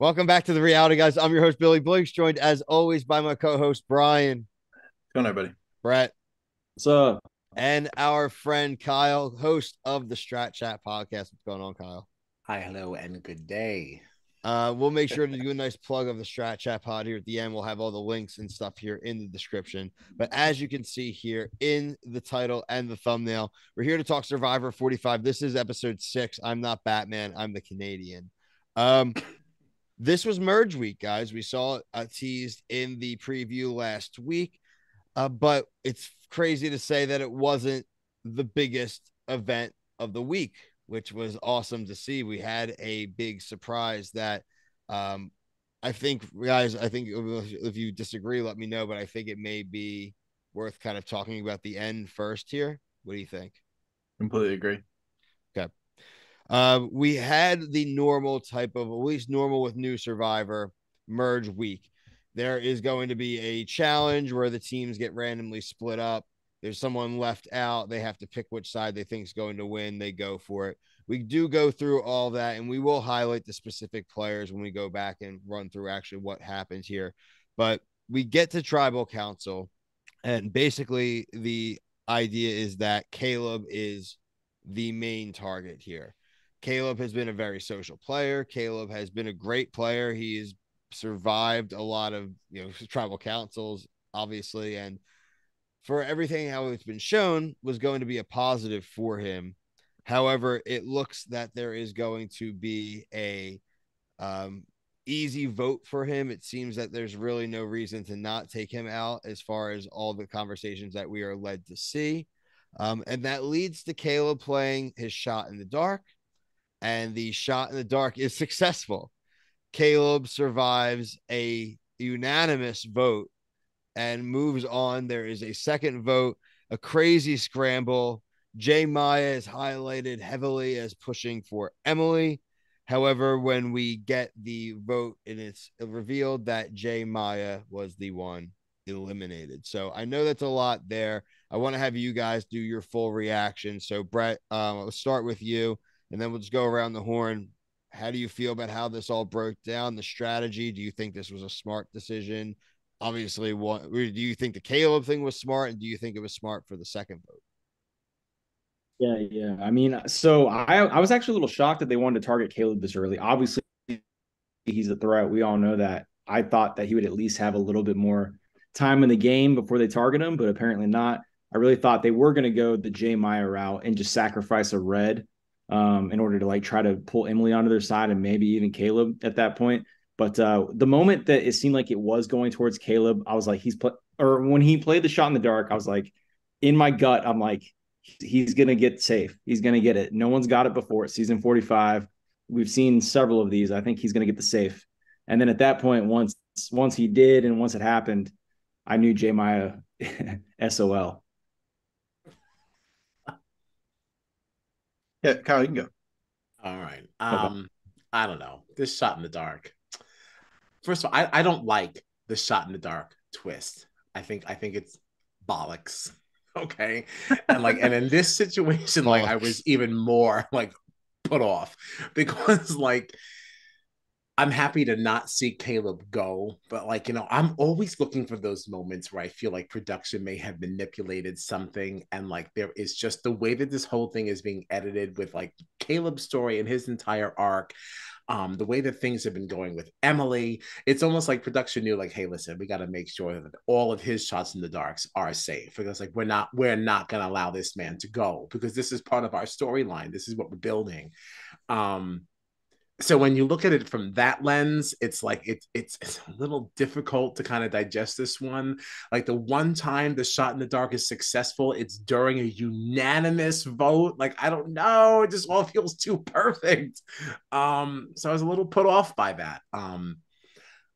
Welcome back to the reality, guys. I'm your host, Billy Blinks, joined as always by my co host, Brian. What's going on, everybody? Brett. What's up? And our friend Kyle, host of the Strat Chat podcast. What's going on, Kyle? Hi, hello, and good day. Uh, we'll make sure to do a nice plug of the Strat Chat pod here at the end. We'll have all the links and stuff here in the description. But as you can see here in the title and the thumbnail, we're here to talk Survivor 45. This is episode six. I'm not Batman, I'm the Canadian. Um, this was merge week, guys. We saw it teased in the preview last week, uh, but it's crazy to say that it wasn't the biggest event of the week, which was awesome to see. We had a big surprise that um, I think, guys, I think if you disagree, let me know, but I think it may be worth kind of talking about the end first here. What do you think? Completely agree. Uh, we had the normal type of, at least normal with new Survivor merge week. There is going to be a challenge where the teams get randomly split up. There's someone left out. They have to pick which side they think is going to win. They go for it. We do go through all that, and we will highlight the specific players when we go back and run through actually what happened here. But we get to tribal council, and basically the idea is that Kaleb is the main target here. Kaleb has been a very social player. Kaleb has been a great player. He has survived a lot of you know tribal councils, obviously, and for everything how it's been shown was going to be a positive for him. However, it looks that there is going to be a um, easy vote for him. It seems that there's really no reason to not take him out as far as all the conversations that we are led to see. Um, and that leads to Kaleb playing his shot in the dark and the shot in the dark is successful. Kaleb survives a unanimous vote and moves on. There is a second vote, a crazy scramble. J Maya is highlighted heavily as pushing for Emily. However, when we get the vote and it's revealed that J Maya was the one eliminated. So I know that's a lot there. I want to have you guys do your full reaction. So Brett, uh, let's start with you and then we'll just go around the horn. How do you feel about how this all broke down? The strategy? Do you think this was a smart decision? Obviously, what do you think the Kaleb thing was smart, and do you think it was smart for the second vote? Yeah, yeah. I mean, so I I was actually a little shocked that they wanted to target Kaleb this early. Obviously, he's a threat. We all know that. I thought that he would at least have a little bit more time in the game before they target him, but apparently not. I really thought they were going to go the J Maya route and just sacrifice a red um, in order to like try to pull Emily onto their side and maybe even Kaleb at that point. But uh, the moment that it seemed like it was going towards Kaleb, I was like, he's put, or when he played the shot in the dark, I was like, in my gut, I'm like, he's gonna get safe. He's gonna get it. No one's got it before. season 45. We've seen several of these. I think he's gonna get the safe. And then at that point, once once he did, and once it happened, I knew J Maya SOL. Yeah, Kyle, you can go. All right. Um, I don't know. This shot in the dark. First of all, I, I don't like the shot in the dark twist. I think I think it's bollocks. Okay. And like and in this situation, like I was even more like put off because like I'm happy to not see Kaleb go, but like, you know, I'm always looking for those moments where I feel like production may have manipulated something. And like, there is just the way that this whole thing is being edited with like Kaleb's story and his entire arc. Um, the way that things have been going with Emily, it's almost like production knew, like, hey, listen, we got to make sure that all of his shots in the darks are safe because, like, we're not, we're not going to allow this man to go because this is part of our storyline. This is what we're building. Um, so when you look at it from that lens it's like it's it's it's a little difficult to kind of digest this one like the one time the shot in the dark is successful it's during a unanimous vote like i don't know it just all feels too perfect um so i was a little put off by that um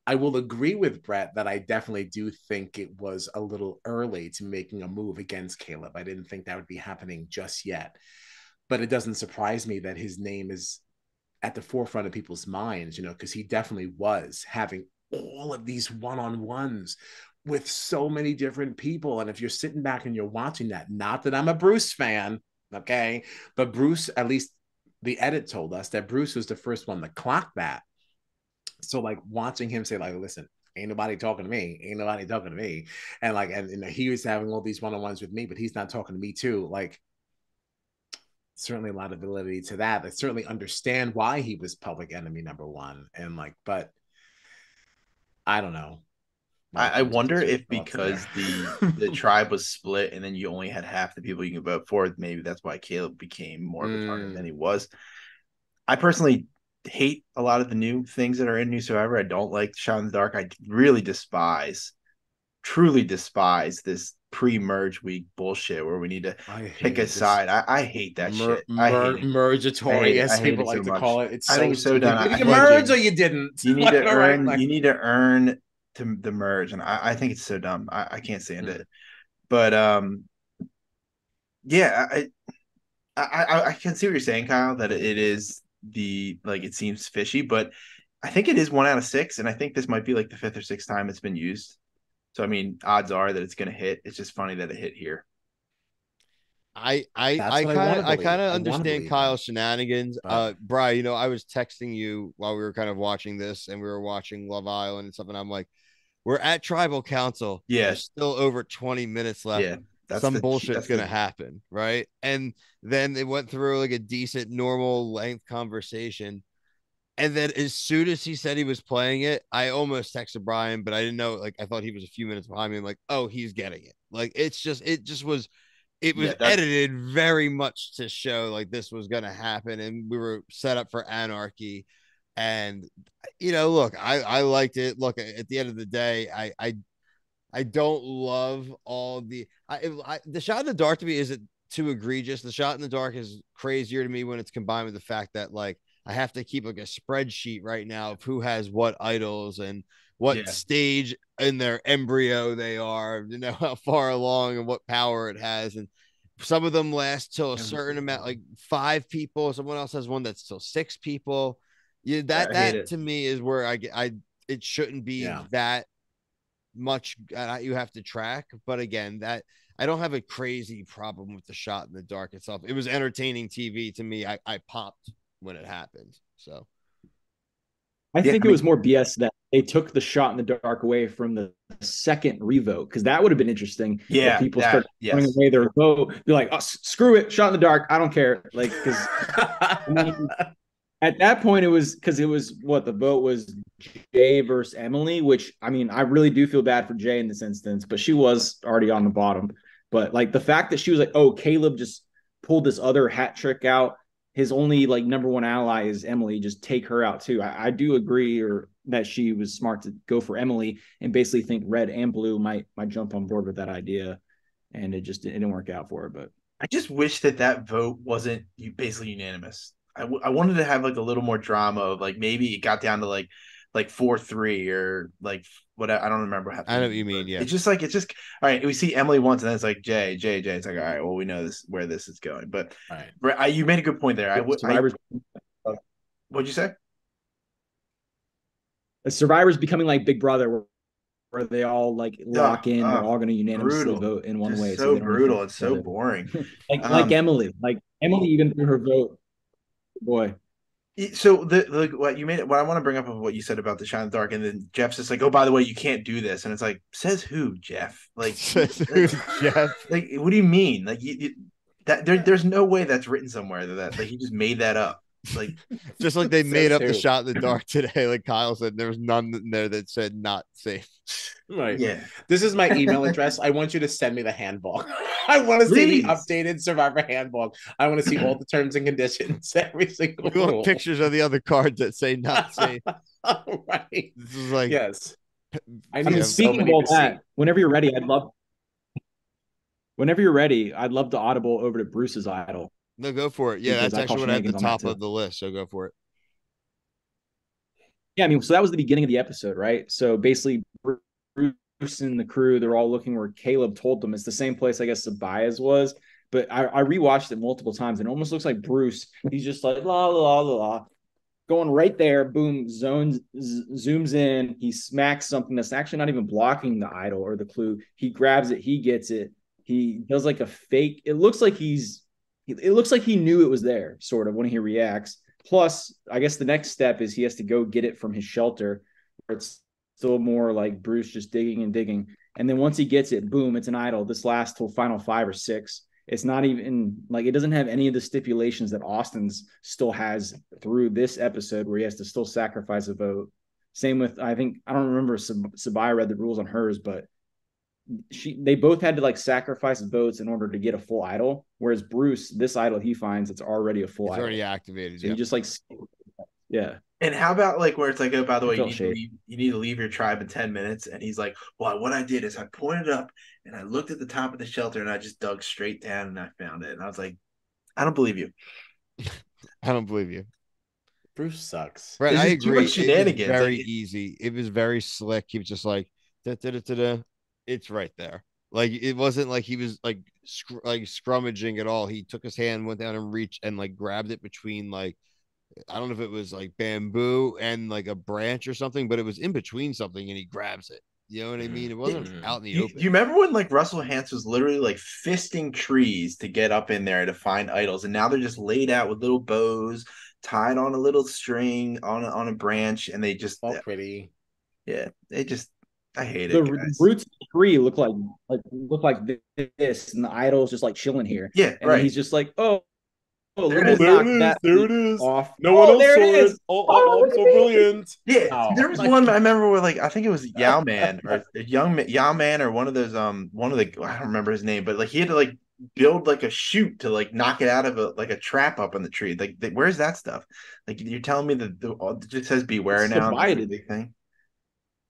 I will agree with Brett that I definitely do think it was a little early to making a move against Kaleb. I didn't think that would be happening just yet. But it doesn't surprise me that his name is at the forefront of people's minds, you know, because he definitely was having all of these one on ones with so many different people. And if you're sitting back and you're watching that, not that I'm a Bruce fan, okay, but Bruce, at least the edit told us that Bruce was the first one to clock that. so like watching him say like, listen, ain't nobody talking to me, ain't nobody talking to me, and like, and, and he was having all these one on ones with me, but he's not talking to me too. Like, certainly a lot of validity to that. I certainly understand why he was public enemy number one, and like, but I don't know. I, I wonder if because the the tribe was split and then you only had half the people you can vote for, maybe that's why Kaleb became more of a target Mm. than he was. I personally hate a lot of the new things that are in New Survivor. I don't like Shot in the Dark. I really despise, truly despise this pre-merge week bullshit where we need to pick a this side. I, I hate that mer- shit. I mer- hate it. Mergatory, as people like so to much. call it. It's I so think so dumb. Did you merge or you didn't? You need to earn. like- you need to earn to the merge, and I, I think it's so dumb. I, I can't stand Mm. it. But um, yeah, I, I I I can see what you're saying, Kyle. That it is the like it seems fishy, but I think it is one out of six, and I think this might be like the fifth or sixth time it's been used. So I mean, odds are that it's going to hit. It's just funny that it hit here. I I That's I kind of I kind of understand believe Kyle's shenanigans. But- Uh, Bri, you know, I was texting you while we were kind of watching this, and we were watching Love Island and stuff, and I'm like, we're at Tribal Council. Yeah. There's still over 20 minutes left. yeah, that's Some the- bullshit's gonna the- happen, right? And then they went through like a decent, normal length conversation. And then as soon as he said he was playing it, I almost texted Brian, but I didn't know. Like I thought he was a few minutes behind me. I'm like, oh, he's getting it. Like it's just, it just was, it was Yeah, edited very much to show like this was gonna happen, and we were set up for anarchy. And you know, look, I I liked it. Look, at the end of the day, I I I don't love all the I, I the shot in the dark to me isn't too egregious. The shot in the dark is crazier to me when it's combined with the fact that like I have to keep like a spreadsheet right now of who has what idols and what Yeah. stage in their embryo they are, you know, how far along and what power it has. And some of them last till a certain amount, like five people. Someone else has one that's till six people. Yeah, that that it. to me is where I get I it shouldn't be Yeah. that much uh, you have to track. But again, that I don't have a crazy problem with the shot in the dark itself. It was entertaining TV to me. I, I popped when it happened. So I Yeah, think I it was more BS that they took the shot in the dark away from the second revote because that would have been interesting. if Yeah, people that- start yes. throwing away their vote. They're like, oh, screw it, shot in the dark. I don't care. Like, because mean, at that point it was because it was what the vote was Jay versus Emily, which I mean, I really do feel bad for Jay in this instance, but she was already on the bottom. But like the fact that she was like, oh, Kaleb just pulled this other hat trick out. His only like number one ally is Emily. Just take her out too. I, I do agree or that she was smart to go for Emily and basically think red and blue might might jump on board with that idea. And it just it didn't work out for her. But I just wish that that vote wasn't basically unanimous. I, w- I wanted to have like a little more drama of like maybe it got down to like like four three or like what I don't remember. How I know what you mean, yeah. it's just like it's just all right. We see Emily once and then it's like Jay Jay Jay. It's like all right. Well, we know this where this is going. But right. Right, I, you made a good point there. I would. I, Survivor's what'd you say? Survivor's becoming like Big Brother, where, where they all like lock in. uh, they're all going to unanimously brutal. vote in one Just way. so they don't brutal. It's so boring. like Um, like Emily, like Emily even threw her vote. Boy, So the like what you made what I want to bring up of what you said about the shine in the dark, and then Jeff's just like, oh, by the way, you can't do this, and it's like, says who, Jeff? Like, Jeff. like what do you mean? Like you, you that there, there's no way that's written somewhere that, that like he just made that up. Like Just like they So made up the shot in the dark today. Like Kyle said, there was none in there that said not safe. Right. yeah, This is my email address. I want you to send me the handbook. I want to see the updated Survivor handbook. I want to see all the terms and conditions, every single We want pictures of the other cards that say not safe. right. This is like Yes. I I mean, Yeah, so speaking of all to see. that, whenever you're ready, I'd love. Whenever you're ready, I'd love to audible over to Bruce's idol. No, go for it. Yeah, that's actually what I had at the shenanigans on that top of the list. So go for it. Yeah, I mean, so that was the beginning of the episode, right? So basically, Bruce and the crew, they're all looking where Kaleb told them. It's the same place, I guess, Sabiyah's was. But I, I rewatched it multiple times, and it almost looks like Bruce. He's just like la la la la, going right there. Boom, zones z- zooms in. He smacks something that's actually not even blocking the idol or the clue. He grabs it. He gets it. He does like a fake. It looks like he's. It looks like he knew it was there, sort of, when he reacts. plus, I guess the next step is he has to go get it from his shelter, where it's still more like Bruce just digging and digging. And then once he gets it, boom, it's an idol. This lasts till final five or six. It's not even like it doesn't have any of the stipulations that Austin's still has through this episode where he has to still sacrifice a vote. Same with I think I don't remember Sab- Sabiyah read the rules on hers, but she they both had to like sacrifice votes in order to get a full idol. Whereas Bruce, this idol he finds it's already a full It's idol. already activated. so yeah. you just like yeah. And how about like where it's like, oh, by the way, you Felt need, to leave, you need to leave your tribe in 10 minutes. And he's like, Well, what I did is I pointed up and I looked at the top of the shelter and I just dug straight down and I found it. And I was like, I don't believe you. I don't believe you. Bruce sucks. Right, There's I just too agree. much It was shenanigans, like, very easy. It was very slick. He was just like, da, da, da, da, da. It's right there. Like it wasn't like he was like scr- like scrummaging at all. He took his hand, went down and reached and like grabbed it between like I don't know if it was like bamboo and like a branch or something, but it was in between something and he grabs it. You know what I mean? It wasn't Mhm. out in the You, open. you remember when like Russell Hantz was literally like fisting trees to get up in there to find idols, and now they're just laid out with little bows tied on a little string on a, on a branch, and they just All pretty. yeah, they just I hate The it. The roots of the tree look like like look like this, and the idol's just like chilling here. Yeah, And right. he's just like, oh, oh There it is. it me that There it is. off. No one Oh, else saw it it. is. Oh, Oh, oh, so look at me. brilliant. Yeah, Oh, there was like- one I remember where like I think it was Yao Man or Young Ma- Yao Man or one of those um one of the I don't remember his name, but like he had to like build like a chute to like knock it out of a like a trap up in the tree. Like the, where's that stuff? Like you're telling me that the it just says beware It's now. and that's the divided. big thing.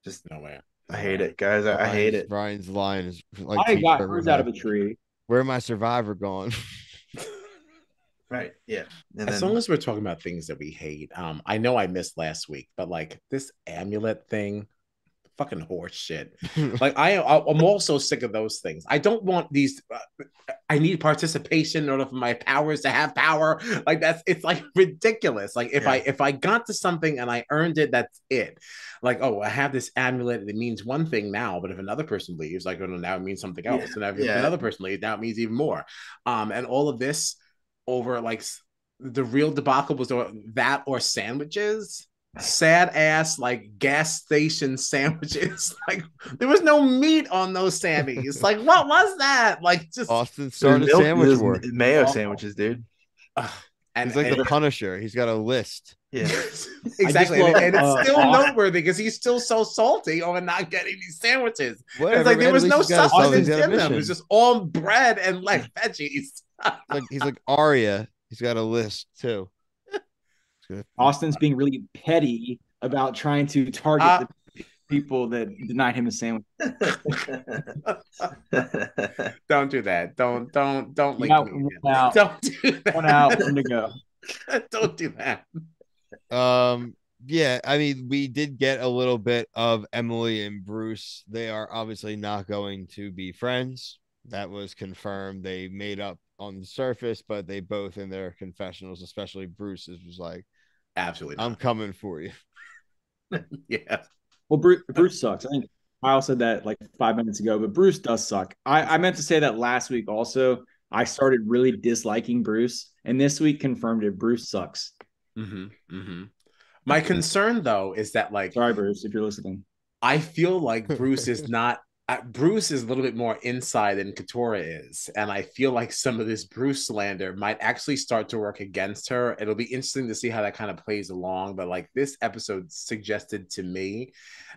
Just Nowhere. I hate it, guys. I, I hate it. Brian's line is like I Teach got River hers out of a tree. Where my survivor gone? Right. Yeah. And As then long as we're talking about things that we hate, um, I know I missed last week, but like this amulet thing, fucking horse shit. Like I, I'm also sick of those things. I don't want these. Uh, I need participation in order for my powers to have power. Like that's it's like ridiculous. Like if I if I got to something and I earned it, that's it. Like oh, I have this amulet. It means one thing now, but if another person leaves, like oh no, now it means something Yeah, else. And if yeah. another person leaves, now it means even more. Um, and all of this over like the real debacle was or- that or sandwiches sad ass like gas station sandwiches like there was no meat on those sammies like what was that like just Austin there's started milk- sandwich there's war. mayo Oh. sandwiches, dude. ugh. and, He's like and- the Punisher. He's got a list. Yeah. exactly love, and, and it's uh, still Austin- noteworthy because he's still so salty over not getting these sandwiches Whatever, it's like there was no least he's got a- substance he's got a in them it was just all bread and like veggies like he's like Arya. He's got a list too. He's Austin's being really petty about trying to target Uh, the people that denied him a sandwich. don't do that don't don't don't link Now- me now- don't do that One out, one to go. don't do that Um, yeah, I mean, we did get a little bit of Emily and Bruce. They are obviously not going to be friends. That was confirmed. They made up on the surface, but they both in their confessionals, especially Bruce's, was like, absolutely "I'm coming for you." yeah Well, Bruce, Bruce sucks. I think Kyle said that like five minutes ago, but Bruce does suck. I, I meant to say that last week also. I started really disliking Bruce, and this week confirmed it. Bruce sucks. hmm hmm My concern though is that like Sorry, Bruce, if you're listening. I feel like Bruce is not. Uh, Bruce is a little bit more inside than Katurah is, and I feel like some of this Bruce slander might actually start to work against her. It'll be interesting to see how that kind of plays along. But like this episode suggested to me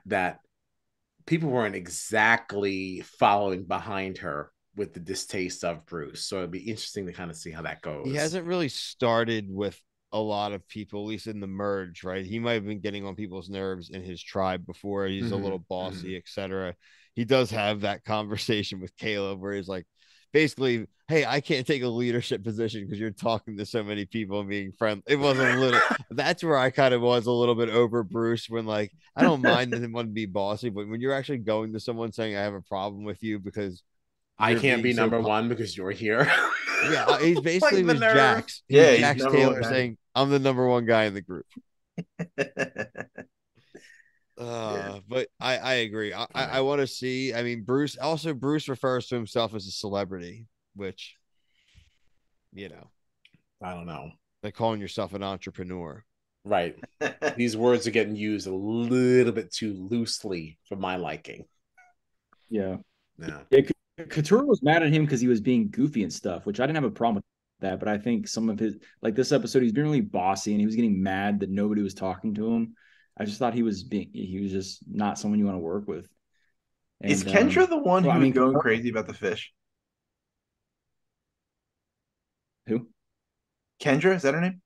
that people weren't exactly following behind her with the distaste of Bruce. So it'd be interesting to kind of see how that goes. He hasn't really started with a lot of people, at least in the merge, right? He might have been getting on people's nerves in his tribe before. He's a Mhm, little bossy, etc. He does have that conversation with Kaleb where he's like, basically, hey, I can't take a leadership position because you're talking to so many people and being friendly. It was a little that's where I kind of was a little bit over Bruce when like I don't mind him want to be bossy, but when you're actually going to someone saying I have a problem with you because I can't be so number po- one because you're here. yeah, uh, he's basically the was. Jax. Yeah, was Jax number one Taylor saying, I'm the number one guy in the group. Uh, but I, I agree. I, I, I want to see. I mean, Bruce also Bruce refers to himself as a celebrity, which you know, I don't know. like calling yourself an entrepreneur. Right. These words are getting used a little bit too loosely for my liking. Yeah. Yeah. Yeah. Katurah was mad at him because he was being goofy and stuff, which I didn't have a problem with that. But I think some of his, like this episode, he's being really bossy and he was getting mad that nobody was talking to him. I just thought he was being, he was just not someone you want to work with. And, Is Kendra um, the one well, who I mean, was going crazy about the fish? who? Kendra, is that her name?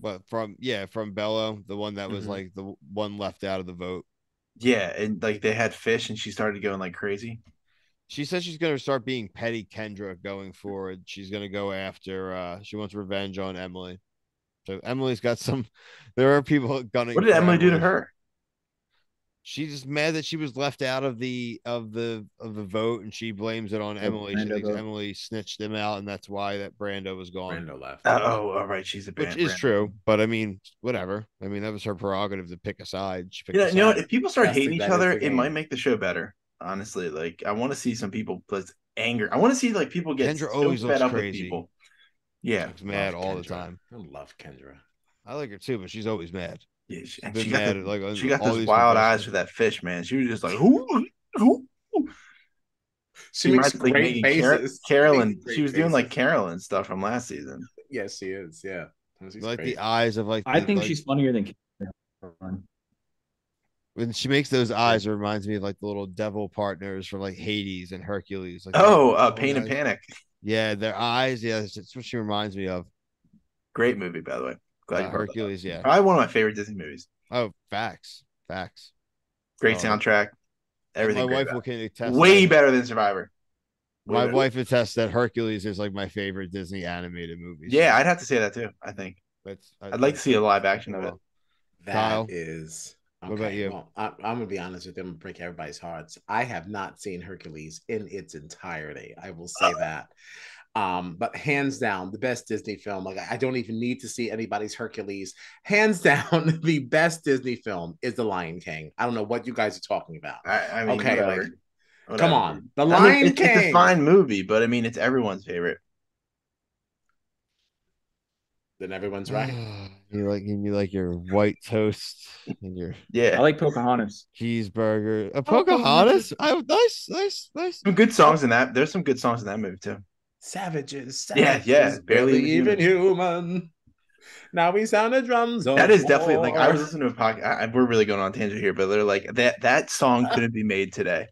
But from yeah, from Belo, the one that was Mhm. like the one left out of the vote. Yeah, and like they had fish, and she started going like crazy. She says she's gonna start being petty Kendra going forward. She's gonna go after uh she wants revenge on Emily. So Emily's got some there are people gunning. What did Emily do to her? She's just mad that she was left out of the of the of the vote and she blames it on Emily. She thinks vote. Emily snitched them out and that's why that Brando was gone. Brando left. Uh, oh, all right, she's a Which brand, is brand. true, but I mean, whatever. I mean, that was her prerogative to pick a side. She picked You know, a you know what? If people start That's hating each other, it might make the show better. Honestly, like I want to see some people put anger. I want to see like people get Kendra so always fed looks up with people. Yeah, She's mad Love all the time. I love Kendra. I like her too, but she's always mad. yeah. She, She's and been she got, mad the- like she got those wild eyes for that fish, man. She was just like, who, who? She, She makes reminds like, great maybe Car- faces. Carolyn. Great She was doing like. Carolyn stuff from last season. Yes, she is. Yeah. She's like great. the eyes of like. I the- think like, she's funnier than Cameron. when she makes those eyes. It reminds me of like the little devil partners from like Hades and Hercules. Like Oh, the- uh, Pain and. Panic. Yeah, their eyes. Yeah, that's, that's what she reminds me of. Great movie, by the way. Glad Uh, you brought. Hercules. Yeah. Probably one of my favorite Disney movies. Oh, facts. Facts. Great Oh. soundtrack. Everything. my wife will can it. attest. way that- better than Survivor. Way My better. wife attests that Hercules is like my favorite Disney animated movie. so Yeah, I'd have to say that too. I think that's, I'd like to see a live action of it. Kyle? That is. What about you? Well, I, I'm gonna be honest with you. I'm gonna break everybody's hearts. I have not seen Hercules in its entirety. I will say that. Um, but hands down, the best Disney film. Like I don't even need to see anybody's Hercules. Hands down, the best Disney film is The Lion King. I don't know what you guys are talking about. I, I mean, Okay, whatever. like, Whatever. Come on, The I mean, Lion it's, King. it's a fine movie, but I mean, it's everyone's favorite. Then everyone's right. you like you like your white toast and your Yeah, I like Pocahontas. cheeseburger. A Pocahontas? I nice, nice, nice. some good songs in that. There's some good songs in that movie too. Savages. Yeah, savages, yeah, barely barely even even human. Now we sound the drums. That is definitely like I was listening to a podcast. I, I- we're really going on a tangent here, but they're like that. That song uh. couldn't be made today.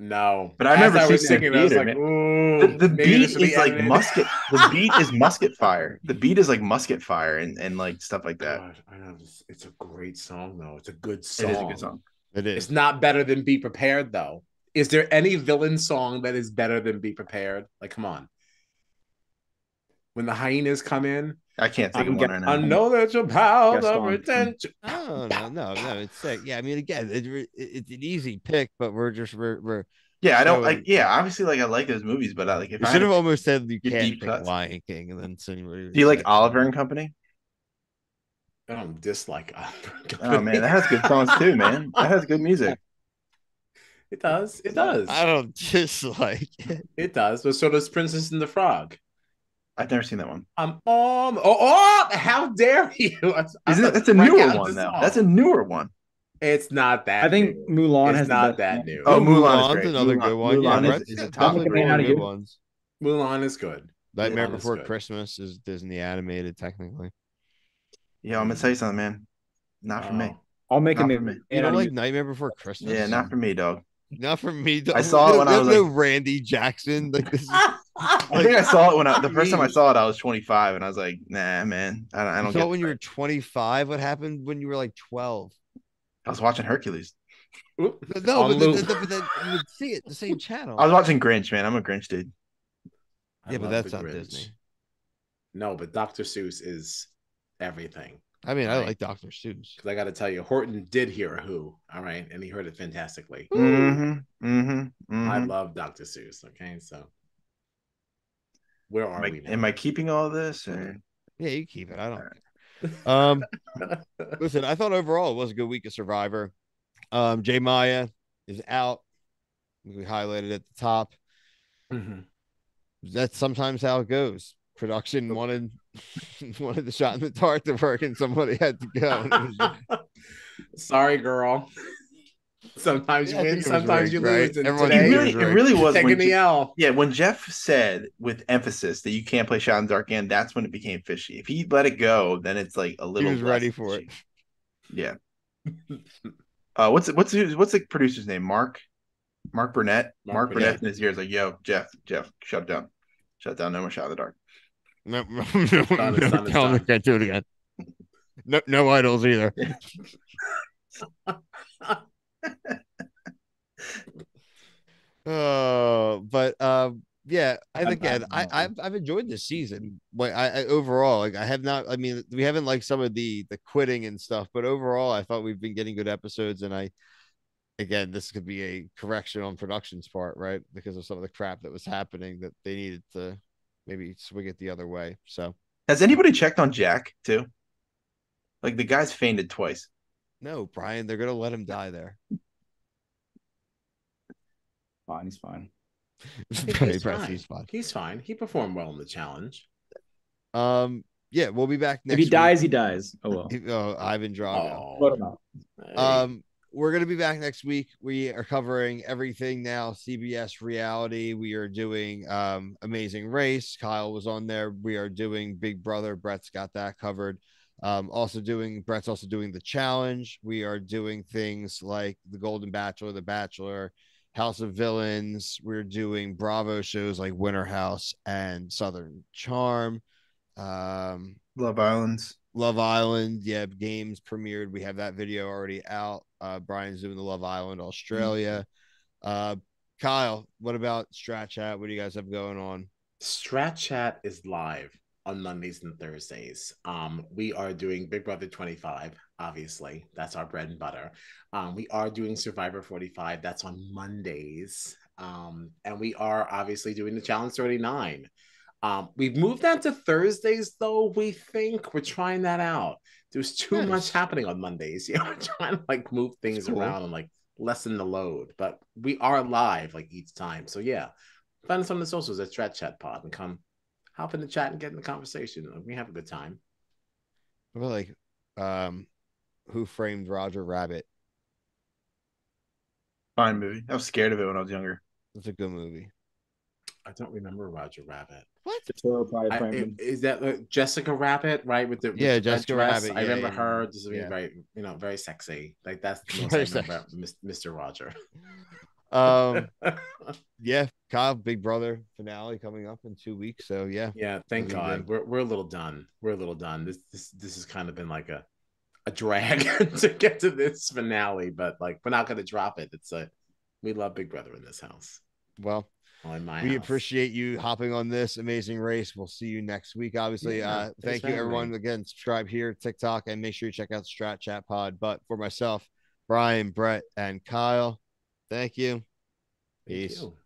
No, But I As remember was seeing it in. I was like, "Ooh, The, the beat this be is like edited." musket. The beat is musket fire. The beat is like musket fire and, and like stuff like that. God, I know it's, it's a great song though. It's a good song. It is a good song. It It's not better than Be Prepared though. Is there any villain song that is better than Be Prepared? Like, come on. When the hyenas come in, I can't think I'm of one right now. I know that you're proud of Gaston. retention. No, no, no, no. It's sick. Yeah, I mean, again, it, it, it's an easy pick, but we're just we're, we're Yeah, I don't So- like. Yeah, obviously, like I like those movies, but I, like if you I should have almost said you Your can't pick cuts. Lion King and then sing. do you like Oliver and Company? I don't dislike Oh man, that has good songs too, man. That has good music. It does. It does. I don't dislike it. It does. But so does Princess and the Frog. I've never seen that one. I'm um oh oh how dare you? I'm Isn't it? That's a newer one though. That's a newer one. It's not that. I think new. Mulan it's has not best that new. Oh, Mulan is Mulan's great. another Mulan- good one. Mulan yeah, is- Brett- is a top are three. really Out of good you. ones. Mulan is good. Nightmare Mulan is Before good. Christmas is Disney animated, technically. Yeah, I'm gonna tell you something, man. Not for me. Oh. I'll make Not him for me. You don't like Nightmare Before Christmas? Yeah, not for me, dog. Not for me. I saw it when I was, no like- Randy Jackson. Like this. Is, I think I saw it when I the first time I saw it, I was 25, and I was like, nah, man, I don't, I you don't saw get. it when you were 25. What happened when you were like 12? I was watching Hercules. Oop. No, but, then, loop. but then you would see it the same channel. I was watching Grinch, man. I'm a Grinch dude. I yeah, but that's the not Grinch. Disney. No, but Dr. Seuss is everything. I mean, I like Dr. Seuss. Because I got to tell you, Horton did hear a Who, all right, and he heard it fantastically. Mm-hmm. Mm-hmm. I mm-hmm. love Dr. Seuss. Okay, so where are Am, I, we now? am I keeping all this? Or? Yeah, you keep it. I don't. Alright. care. Um, listen, I thought overall it was a good week of Survivor. Um, Jay Maya is out. We highlighted at the top. Mhm. That's sometimes how it goes. production wanted wanted the shot in the dark to work, and somebody had to go. And it was- Sorry, girl. Sometimes Yeah, you I win, think it was sometimes rigged, you right? lose. And Everyone It today, knew really, it really was taking when the L. yeah, when Jeff said with emphasis that you can't play shot in dark end, that's when it became fishy. If he let it go, then it's like a little. He was ready for it. Yeah. uh, what's what's what's the producer's name? Mark. Mark Burnett. Mark Mark, Burnett. Burnett in his ear is like, "Yo, Jeff, Jeff, shut down, shut down. No more shot in the dark." no, no, no, done, it's no, done, it's tell them done. they can't do it again. No, no idols either. Oh, but um, yeah, and I'm again, I. I've I've enjoyed this season. But I, I overall, like, I have not. I mean, we haven't like some of the the quitting and stuff, but overall, I thought we've been getting good episodes. And I, again, this could be a correction on production's part, right? Because of some of the crap that was happening that they needed to maybe swing it the other way. So Has anybody checked on Jack too? Like the guy's fainted twice. No, Brian, they're gonna let him die there. Fine, he's fine. I think Very he's fine. He's fine. He performed well in the challenge. Um, yeah, we'll be back next. If he week. dies, he dies. Oh well. oh, Ivan Drago. Oh, him out. hey. Um, we're gonna be back next week. We are covering everything now. CBS reality. We are doing um Amazing Race. Kyle was on there. We are doing Big Brother. Brett's got that covered. Um, also doing Brett's also doing the challenge. We are doing things like the Golden Bachelor, The Bachelor, House of Villains. We're doing Bravo shows like Winter House and Southern Charm. Um, Love Islands. Love Island, yeah, games premiered. We have that video already out. Uh, Brian's doing the Love Island Australia. Uh, Kyle, what about Strat Chat? What do you guys have going on? Strat Chat is live on Mondays and Thursdays. Um, we are doing Big Brother 25, obviously. That's our bread and butter. Um, we are doing Survivor 45. That's on Mondays. Um, and we are obviously doing the Challenge 39. Um, we've moved that to Thursdays, though. We think we're trying that out. There's too Nice. much happening on Mondays. You know, we're trying to like move things cool. around and like lessen the load. But we are live like each time. So yeah, find us on the socials at Strat Chat Pod and come hop in the chat and get in the conversation. We have a good time. What about like um Who Framed Roger Rabbit? Fine movie. I was scared of it when I was younger. That's a good movie. I don't remember Roger Rabbit. What? Toro probably I, framed i- him. is that uh, Jessica Rabbit, right? With the with Yeah, the Jessica dress? Rabbit, I yeah, remember yeah, her yeah. just Yeah. very, you know, very sexy. Like that's the most I remember Mr. Roger. Um, yeah, Kyle, Big Brother finale coming up in two weeks. So yeah, yeah, thank God. We're we're a little done. We're a little done. This this this has kind of been like a a drag to get to this finale, but like we're not gonna drop it. It's a we love Big Brother in this house. well, Well, in my we house. appreciate you hopping on this amazing race. We'll see you next week. Obviously, Yeah, uh, thank you everyone me. again. Subscribe here, TikTok, and make sure you check out Strat Chat Pod. But for myself, Brian, Brett, and Kyle, thank you. Thank Peace. you.